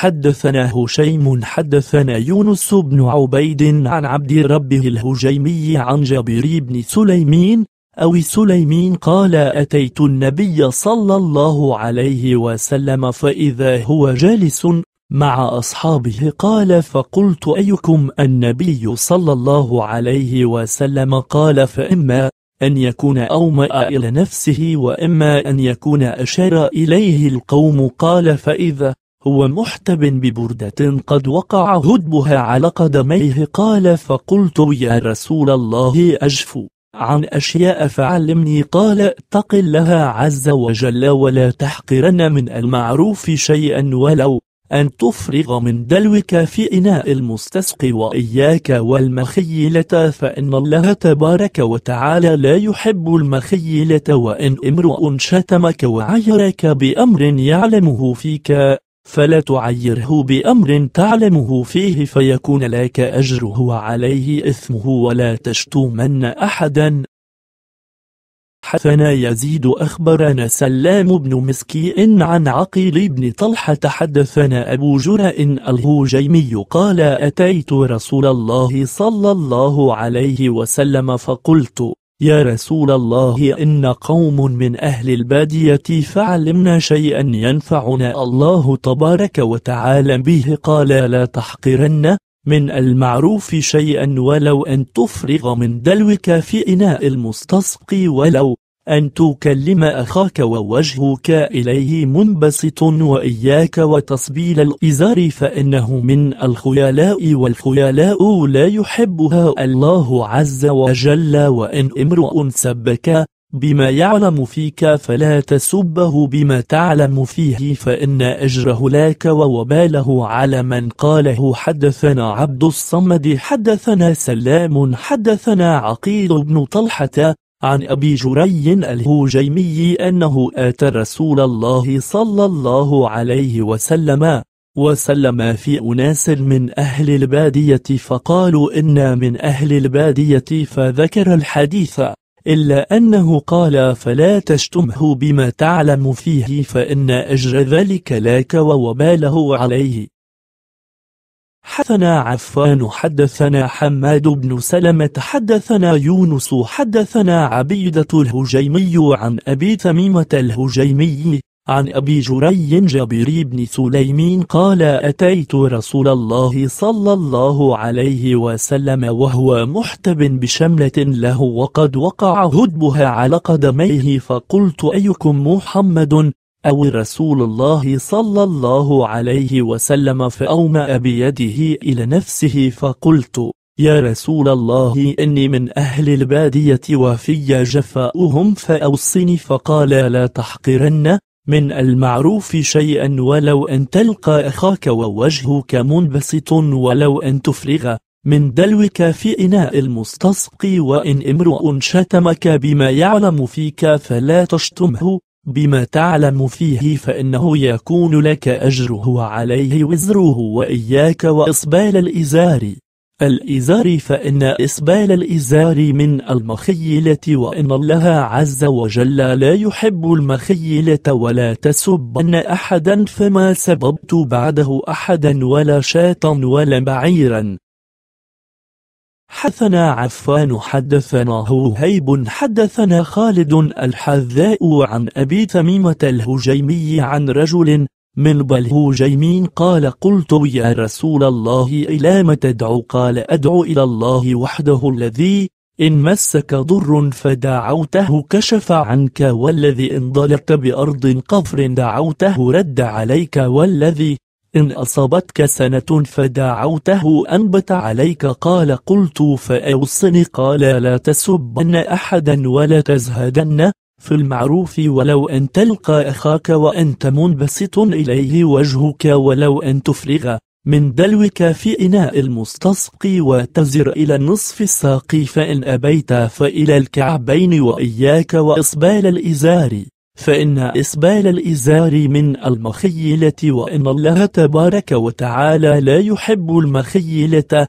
حدثنا هشيم حدثنا يونس بن عبيد عن عبد ربه الهجيمي عن جابر بن سليمين أو سليمين قال أتيت النبي صلى الله عليه وسلم فإذا هو جالس مع أصحابه قال فقلت أيكم النبي صلى الله عليه وسلم؟ قال فإما أن يكون أومأ إلى نفسه وإما أن يكون أشار إليه القوم قال فإذا هو محتب ببردة قد وقع هدبها على قدميه. قال فقلت يا رسول الله أجفو عن أشياء فعلمني. قال اتق الله عز وجل ولا تحقرن من المعروف شيئا ولو أن تفرغ من دلوك في إناء المستسقي وإياك والمخيلة. فإن الله تبارك وتعالى لا يحب المخيلة وإن امرؤ شتمك وعيرك بأمر يعلمه فيك فلا تعيره بأمر تعلمه فيه فيكون لك أجره عليه إثمه ولا تشتمن أحدا. حدثنا يزيد أخبرنا سلام بن مسكي عن عقيل بن طلحة حدثنا أبو جرأ الهوجيمي قال أتيت رسول الله صلى الله عليه وسلم فقلت يا رسول الله إن قوم من أهل البادية فعلمنا شيئا ينفعنا. الله تبارك وتعالى به قال لا تحقرن من المعروف شيئا ولو أن تفرغ من دلوك في إناء المستسقي ولو أن تكلم أخاك ووجهك إليه منبسط وإياك وتصبيل الإزار فإنه من الخيلاء والخيلاء لا يحبها الله عز وجل. وإن امرؤ سبك بما يعلم فيك فلا تسبه بما تعلم فيه فإن أجره لك ووباله على من قاله حدثنا عبد الصمد حدثنا سلام حدثنا عقيل بن طلحة عن أبي جري الهوجيمي أنه آتى رسول الله صلى الله عليه وسلم وسلم في أناس من أهل البادية فقالوا إنا من أهل البادية فذكر الحديث إلا أنه قال فلا تشتمه بما تعلم فيه فإن أجر ذلك لك ووباله عليه. حدثنا عفان حدثنا حماد بن سلمة حدثنا يونس حدثنا عبيدة الهجيمي عن أبي ثميمة الهجيمي عن أبي جري جابر بن سليمين قال أتيت رسول الله صلى الله عليه وسلم وهو محتب بشملة له وقد وقع هدبها على قدميه فقلت أيكم محمد؟ أو رسول الله صلى الله عليه وسلم فأومأ بيده إلى نفسه فقلت يا رسول الله إني من أهل البادية وفي جفاؤهم فأوصني فقال لا تحقرن من المعروف شيئا ولو أن تلقى أخاك ووجهك منبسط ولو أن تفرغ من دلوك في إناء المستسقي وإن امرؤ شتمك بما يعلم فيك فلا تشتمه. بما تعلم فيه فإنه يكون لك أجره عليه وزره وإياك وإصبال الإزار. الإزار فإن إسبال الإزار من المخيلة وإن الله عز وجل لا يحب المخيلة ولا تسبن أحدا فما سببت بعده أحدا ولا شاطا ولا بعيرا. حدثنا عفان حدثنا هيب حدثنا خالد الحذاء عن أبي تميمة الهجيمي عن رجل من بالهجيمين قال قلت يا رسول الله إلى ما تدعو قال أدعو إلى الله وحده الذي إن مسك ضر فدعوته كشف عنك والذي إن ضلت بأرض قفر دعوته رد عليك والذي إن أصابتك سنة فدعوته أنبت عليك قال قلت فأوصني قال لا تسبن أحدا ولا تزهدن في المعروف ولو أن تلقى أخاك وأنت منبسط إليه وجهك ولو أن تفرغ من دلوك في إناء المستسقي وتزر إلى النصف الساق فإن أبيت فإلى الكعبين وإياك وإصبال الإزار. فإن إسبال الإزار من المخيلة وإن الله تبارك وتعالى لا يحب المخيلة